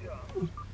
Yeah.